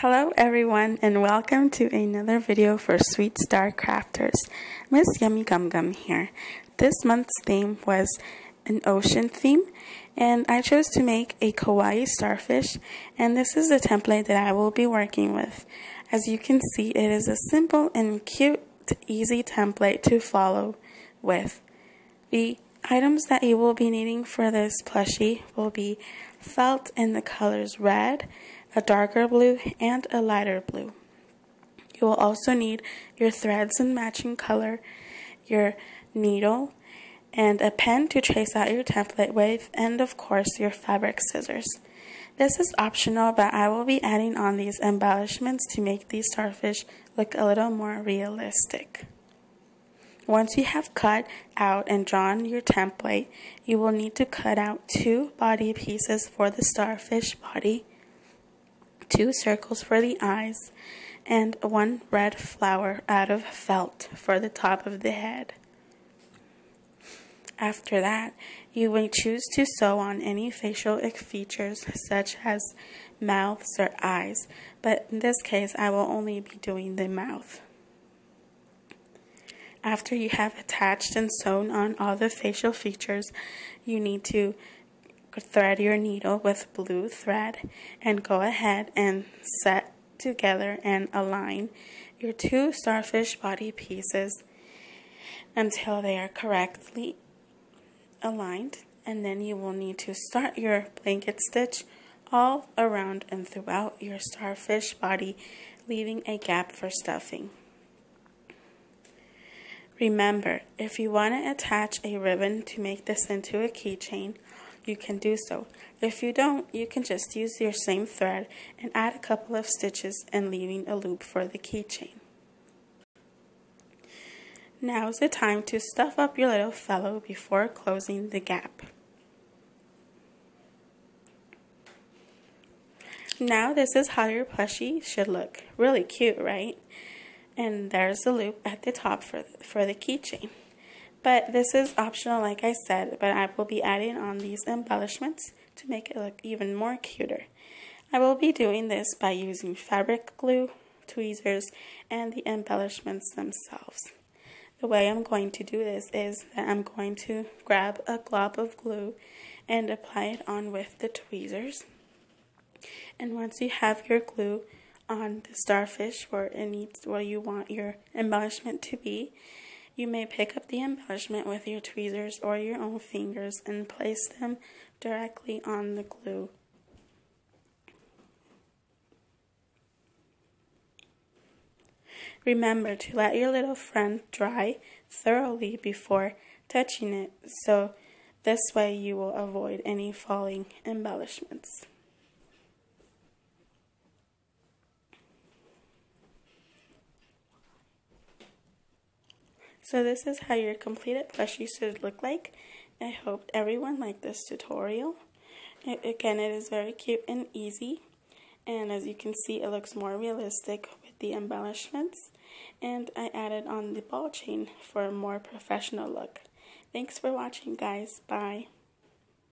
Hello everyone and welcome to another video for Sweet Star Crafters. Miss Yummy Gum Gum here. This month's theme was an ocean theme and I chose to make a kawaii starfish and this is the template that I will be working with. As you can see it is a simple and cute easy template to follow with. The items that you will be needing for this plushie will be felt in the colors red, a darker blue, and a lighter blue. You will also need your threads in matching color, your needle, and a pen to trace out your template with, and of course your fabric scissors. This is optional, but I will be adding on these embellishments to make these starfish look a little more realistic. Once you have cut out and drawn your template, you will need to cut out two body pieces for the starfish body, two circles for the eyes, and one red flower out of felt for the top of the head. After that, you may choose to sew on any facial features such as mouths or eyes, but in this case I will only be doing the mouth. After you have attached and sewn on all the facial features, you need to thread your needle with blue thread and go ahead and set together and align your two starfish body pieces until they are correctly aligned and then you will need to start your blanket stitch all around and throughout your starfish body leaving a gap for stuffing. Remember, if you want to attach a ribbon to make this into a keychain, you can do so. If you don't, you can just use your same thread and add a couple of stitches and leaving a loop for the keychain. Now is the time to stuff up your little fellow before closing the gap. Now this is how your plushie should look. Really cute, right? And there's a loop at the top for, for the keychain. But this is optional like I said, but I will be adding on these embellishments to make it look even more cuter. I will be doing this by using fabric glue, tweezers, and the embellishments themselves. The way I'm going to do this is that I'm going to grab a glob of glue and apply it on with the tweezers. And once you have your glue on the starfish where it needs where you want your embellishment to be, you may pick up the embellishment with your tweezers or your own fingers and place them directly on the glue. Remember to let your little friend dry thoroughly before touching it so this way you will avoid any falling embellishments. So this is how your completed plushie should look like. I hope everyone liked this tutorial. It, again, it is very cute and easy. And as you can see, it looks more realistic with the embellishments. And I added on the ball chain for a more professional look. Thanks for watching, guys. Bye.